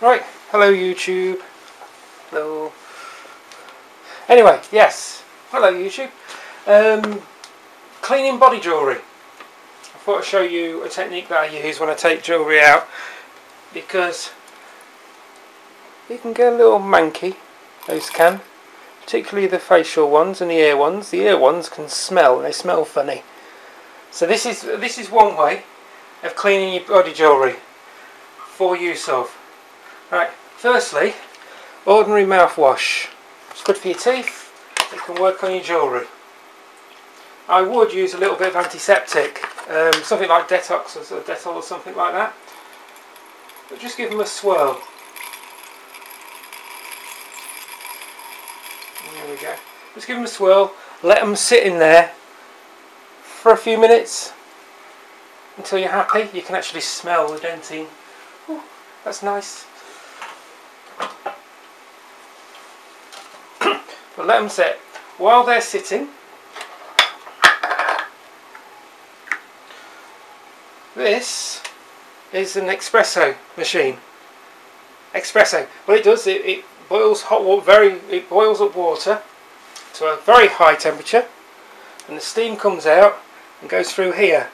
Right, hello YouTube. Hello. Anyway, yes. Hello YouTube. Um, cleaning body jewellery. I thought I'd show you a technique that I use when I take jewellery out because you can get a little manky, those can. Particularly the facial ones and the ear ones. The ear ones can smell, they smell funny. So this is this is one way of cleaning your body jewellery for use of. Right, firstly, ordinary mouthwash. It's good for your teeth, it can work on your jewellery. I would use a little bit of antiseptic, um, something like Detox or Dettol or something like that. But just give them a swirl. There we go. Just give them a swirl, let them sit in there for a few minutes until you're happy. You can actually smell the dentine. Ooh, that's nice. But let them sit. While they're sitting, this is an espresso machine. Espresso. What it does, it, it boils hot water, very, it boils up water to a very high temperature, and the steam comes out and goes through here.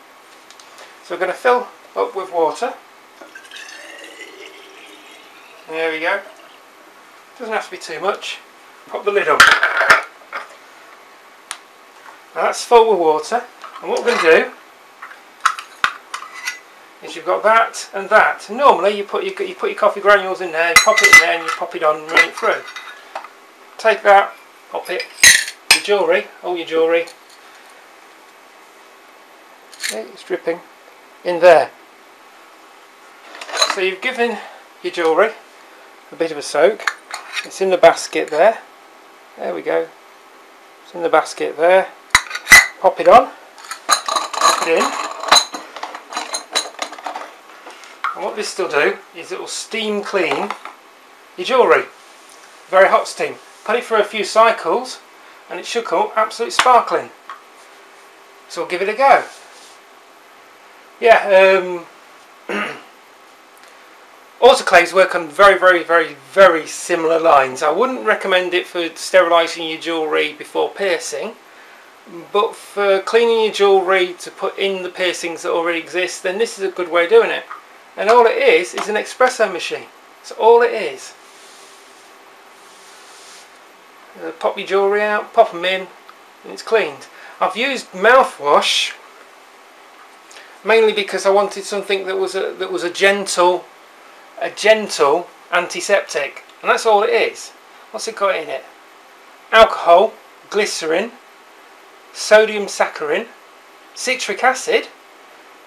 So we're going to fill up with water. There we go. Doesn't have to be too much. Pop the lid on. Now that's full with water. And what we're going to do is you've got that and that. Normally you put your, you put your coffee granules in there, you pop it in there and you pop it on and run it through. Take that, pop it, your jewellery, all your jewellery. It's dripping in there. So you've given your jewellery a bit of a soak. It's in the basket there. There we go. It's in the basket there. Pop it on. Pop it in. And what this will do is it will steam clean your jewellery. Very hot steam. Put it for a few cycles and it should come absolutely sparkling. So we'll give it a go. Yeah, um, autoclaves work on very, very, very, very similar lines. I wouldn't recommend it for sterilising your jewellery before piercing, but for cleaning your jewellery to put in the piercings that already exist, then this is a good way of doing it. And all it is, is an espresso machine. That's all it is. Uh, pop your jewellery out, pop them in, and it's cleaned. I've used mouthwash mainly because I wanted something that was a that was a gentle a gentle antiseptic. And that's all it is. What's it got in it? Alcohol glycerin sodium saccharin citric acid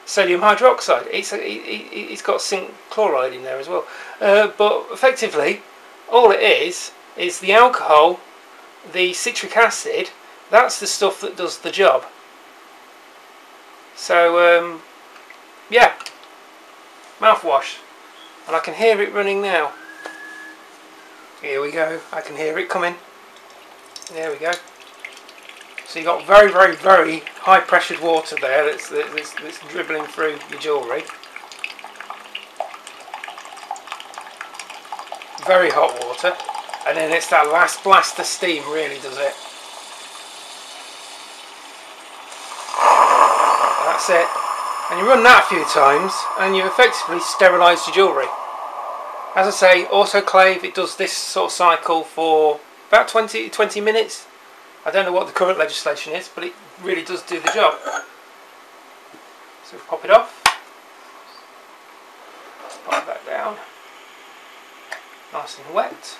sodium hydroxide. It's, a, it, it's got zinc chloride in there as well. Uh, but effectively all it is is the alcohol the citric acid that's the stuff that does the job. So um, yeah, mouthwash. And I can hear it running now. Here we go, I can hear it coming. There we go. So you've got very, very, very high pressured water there that's, that's, that's dribbling through your jewellery. Very hot water. And then it's that last blast of steam really does it. That's it. And you run that a few times and you've effectively sterilised your jewellery. As I say, autoclave, it does this sort of cycle for about 20, 20 minutes. I don't know what the current legislation is, but it really does do the job. So we pop it off. Pop that down. Nice and wet.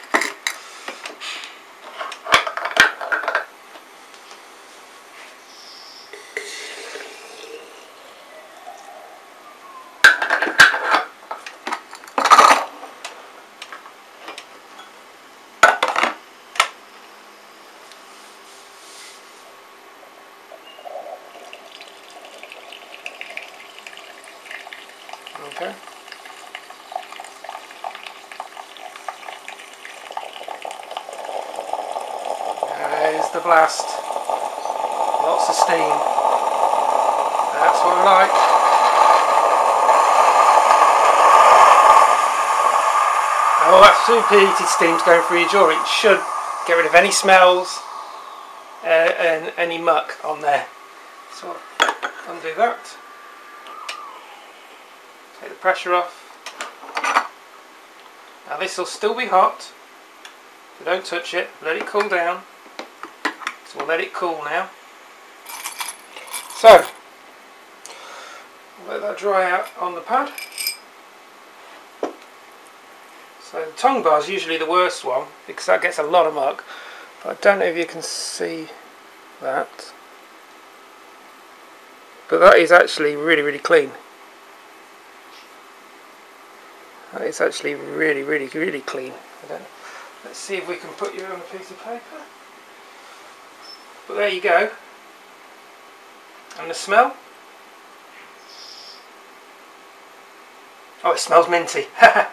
There's the blast. Lots of steam. That's what I like. all that superheated steam's going through your jewellery. It should get rid of any smells uh, and any muck on there. So undo that. Take the pressure off. Now this will still be hot, so don't touch it, let it cool down. So we'll let it cool now. So, let that dry out on the pad. So the tongue bar is usually the worst one because that gets a lot of muck. But I don't know if you can see that. But that is actually really, really clean. Uh, that is actually really, really, really clean. Let's see if we can put you on a piece of paper. But there you go. And the smell? Oh, it smells minty. but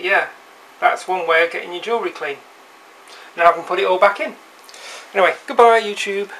yeah, that's one way of getting your jewellery clean. Now I can put it all back in. Anyway, goodbye YouTube.